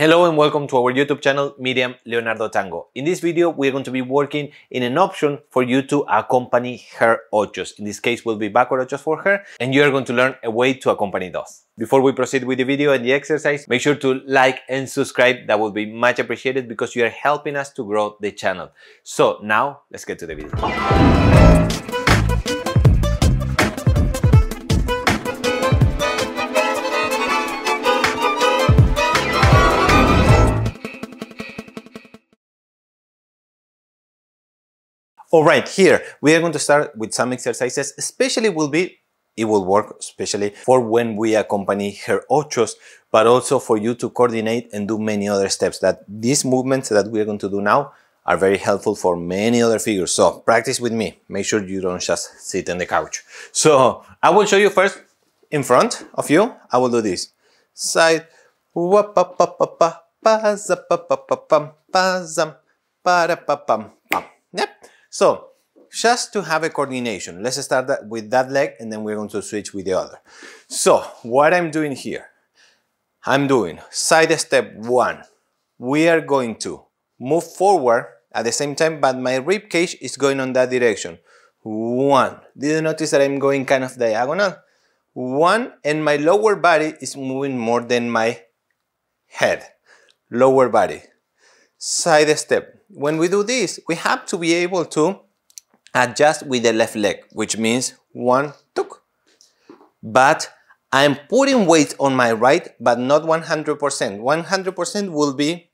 Hello and welcome to our YouTube channel, Miriam Leonardo Tango. In this video, we're going to be working in an option for you to accompany her ochos. In this case, will be backward ochos for her, and you are going to learn a way to accompany those. Before we proceed with the video and the exercise, make sure to like and subscribe. That would be much appreciated because you are helping us to grow the channel. So now, let's get to the video. All right, here we are going to start with some exercises, especially will be, it will work especially for when we accompany her ochos, but also for you to coordinate and do many other steps that these movements that we are going to do now are very helpful for many other figures. So practice with me. Make sure you don't just sit on the couch. So I will show you first in front of you. I will do this side. Yep. So just to have a coordination, let's start that with that leg and then we're going to switch with the other. So what I'm doing here, I'm doing side step one. We are going to move forward at the same time, but my rib cage is going on that direction. One. Did you notice that I'm going kind of diagonal? One, and my lower body is moving more than my head. Lower body. Side step when we do this, we have to be able to adjust with the left leg, which means one, tuk. But I'm putting weight on my right, but not 100%. 100% will be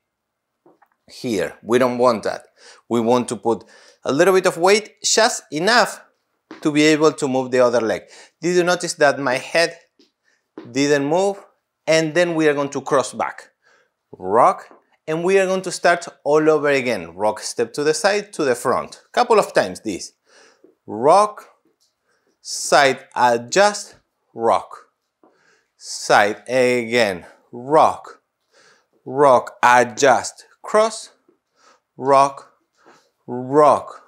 here. We don't want that. We want to put a little bit of weight, just enough to be able to move the other leg. Did you notice that my head didn't move? And then we are going to cross back. Rock, and we are going to start all over again. Rock step to the side, to the front. Couple of times this. Rock, side, adjust, rock. Side again, rock, rock, adjust, cross, rock, rock,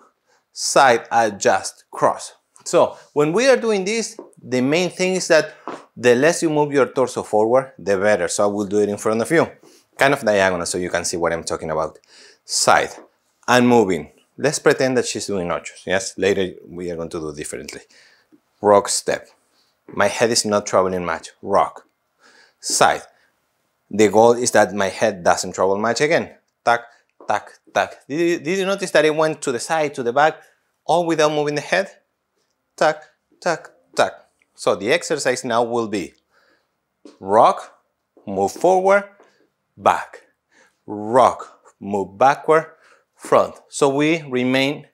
side, adjust, cross. So when we are doing this, the main thing is that the less you move your torso forward, the better. So I will do it in front of you kind of diagonal so you can see what I'm talking about. Side and moving. Let's pretend that she's doing ochos. Yes, later we are going to do differently. Rock step. My head is not traveling much. Rock. Side. The goal is that my head doesn't travel much again. Tack, tack, tack. Did you, did you notice that it went to the side, to the back, all without moving the head? Tack, tack, tack. So the exercise now will be rock, move forward, back, rock, move backward, front. So we remain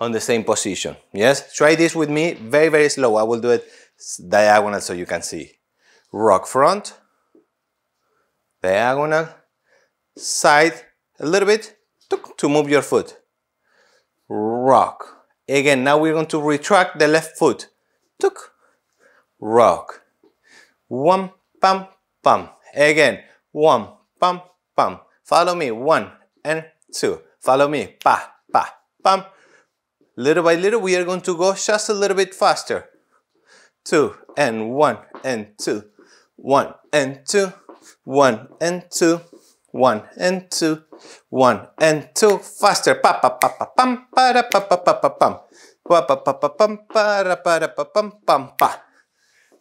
on the same position. Yes, try this with me very, very slow. I will do it diagonal so you can see. Rock front, diagonal, side, a little bit to move your foot. Rock. Again, now we're going to retract the left foot. Rock. One, pam, pam. Again, one, pam, pam. Follow me, one and two. Follow me, pa, pa, pam. Little by little, we are going to go just a little bit faster. Two and one and two. One and two. One and two. One and two. One and two. Faster. Pa pa pa pa pam para pa pa pa pa pam. Pa pa pa pa pam para para pa pam pam pa.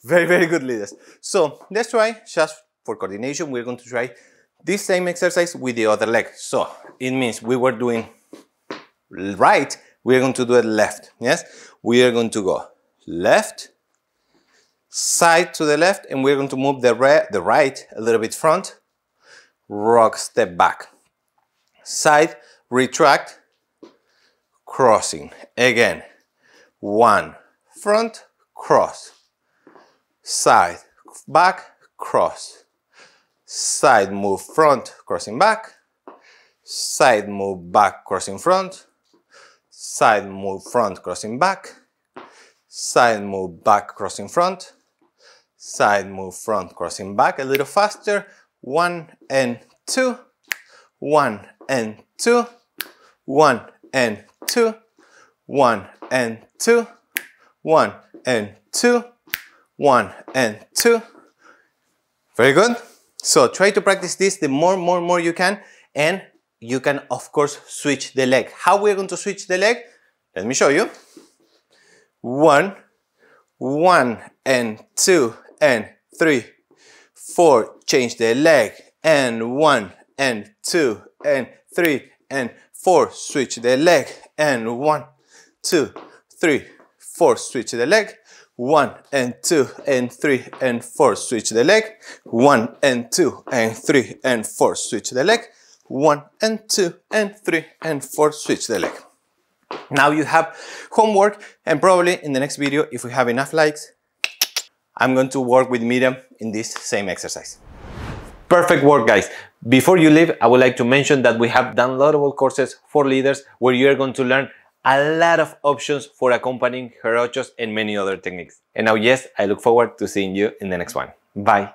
Very very good leaders. So let's try just for coordination, we're going to try this same exercise with the other leg. So it means we were doing right, we're going to do it left. Yes, we are going to go left, side to the left, and we're going to move the, the right a little bit front, rock, step back, side, retract, crossing. Again, one, front, cross, side, back, cross, side move front, crossing back, side move back, crossing front, side move front, crossing back, side move back, crossing front, side move front, crossing back, a little faster, one and two, one and two, one and two, one and two, one and two, one and two. Very good. So try to practice this the more, more, more you can. And you can, of course, switch the leg. How we're going to switch the leg? Let me show you. One, one, and two, and three, four. Change the leg. And one, and two, and three, and four. Switch the leg. And one, two, three, four. Switch the leg one and two and three and four. Switch the leg. One and two and three and four. Switch the leg. One and two and three and four. Switch the leg. Now you have homework and probably in the next video if we have enough likes I'm going to work with Miriam in this same exercise. Perfect work guys. Before you leave I would like to mention that we have downloadable courses for leaders where you are going to learn a lot of options for accompanying her ochos and many other techniques. And now, yes, I look forward to seeing you in the next one. Bye.